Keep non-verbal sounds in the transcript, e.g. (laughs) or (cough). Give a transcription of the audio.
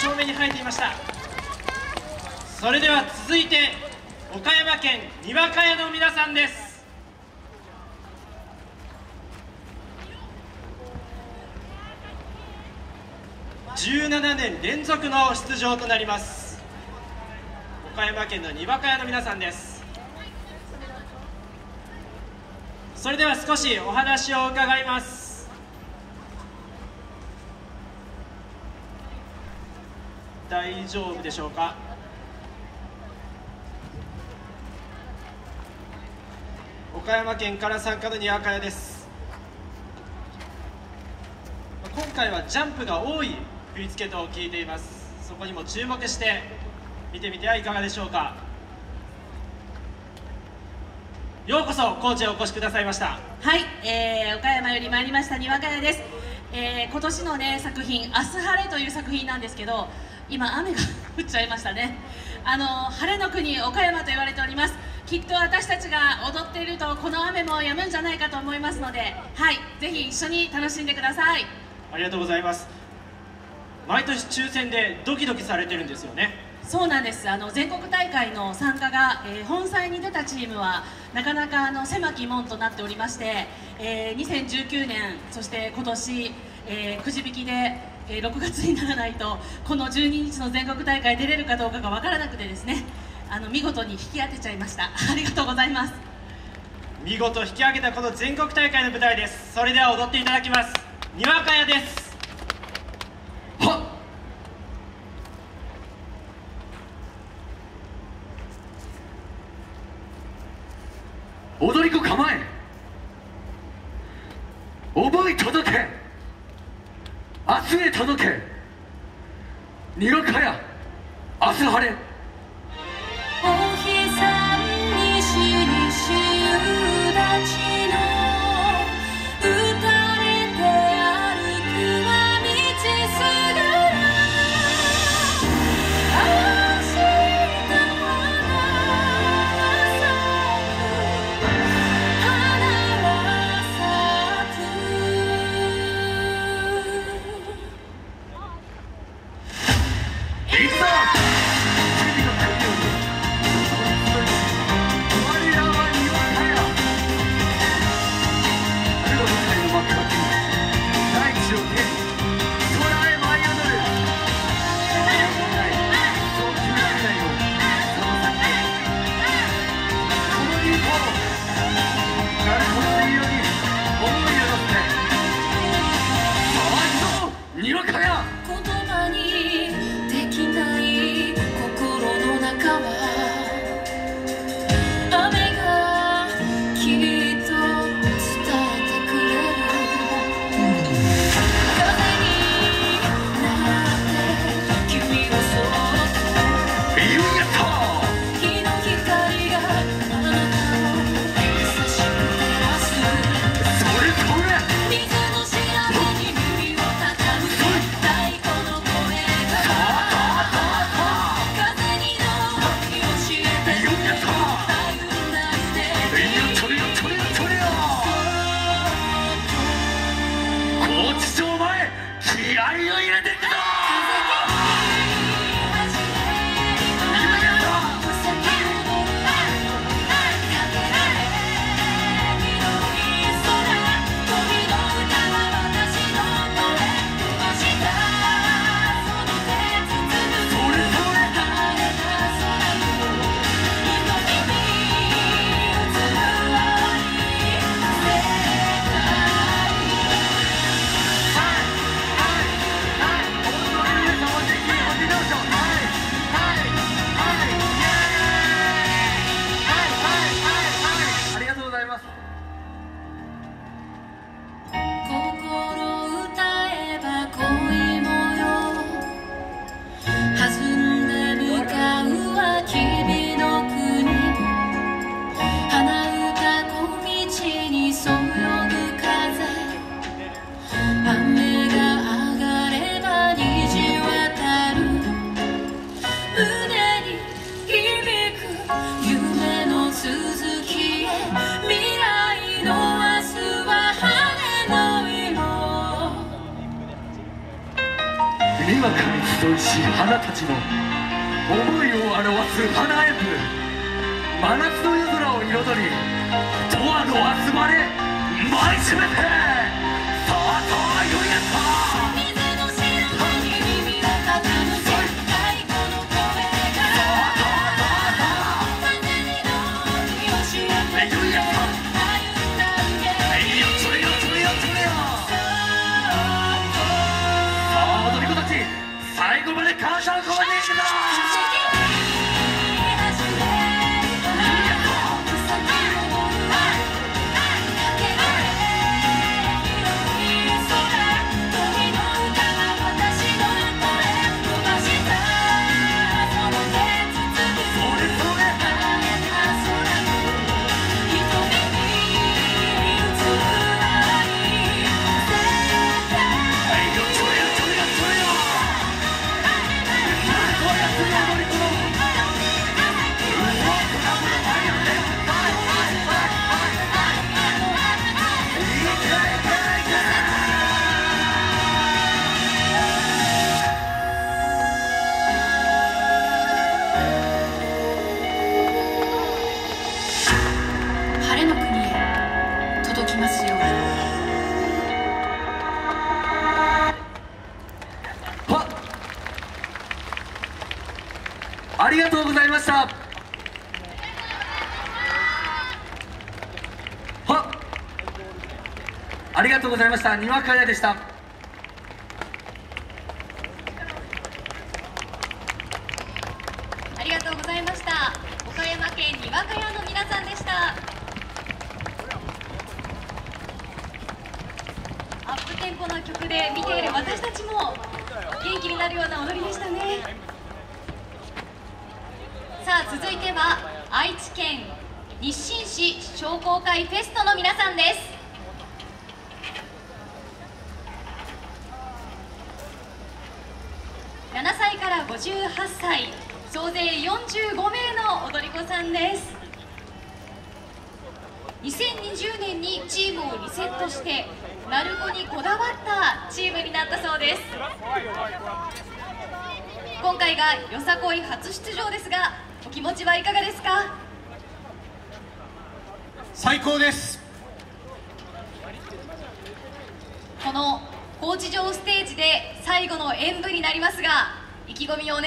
正面に生えていました。それでは続いて岡山県にわか屋の皆さんです。17年連続の出場となります。岡山県のにわか屋の皆さんです。それでは少しお話を伺います。大丈夫でしょうか？岡山県から参加のにわか屋です。今回はジャンプが多い振り付けと聞いています。そこにも注目して見てみてはいかがでしょうか？ようこそ高知へお越しくださいました。はい、えー、岡山より参りましたにわかやです、えー、今年のね作品「明日晴れ」という作品なんですけど今雨が (laughs) 降っちゃいましたね。あの晴れの国岡山と言われております。きっと私たちが踊っているとこの雨も止むんじゃないかと思いますのではいぜひ一緒に楽しんでください。ありがとうございます。毎年抽選でドキドキされてるんですよね。そうなんです。あの全国大会の参加が、えー、本祭に出たチームはなかなかあの狭き門となっておりまして、えー、2019年そして今年、えー、くじ引きで、えー、6月にならないとこの12日の全国大会出れるかどうかが分からなくてですねあの見事に引き当てちゃいました。(laughs) ありがとうございます。見事引き上げたこの全国大会の舞台です。それでは踊っていただきます。にわかやです。踊り子構え。思い届け。明日へ届け。にわかや明日晴れ。何を入れてて 일어났어. 競いし花たちの思いを表す花演舞。真夏の夜空を彩り永遠の集まれ舞いしめて最後まで感ありがとうございました。にわかやでした。ありがとうございました。岡山県にわかやの皆さんでした。アップテンポな曲で見ている私たちも元気になるような踊りでしたね。さあ続いては愛知県日清市商工会フェストの皆さんです7歳から58歳総勢45名の踊り子さんです。2020年にチームをリセットして鳴子にこだわったチームになったそうです。今回がよさこい初出場ですがお気持ちはいかがですか？最高です。この高知城ステージで最後の演舞になりますが意気込みをお願いします。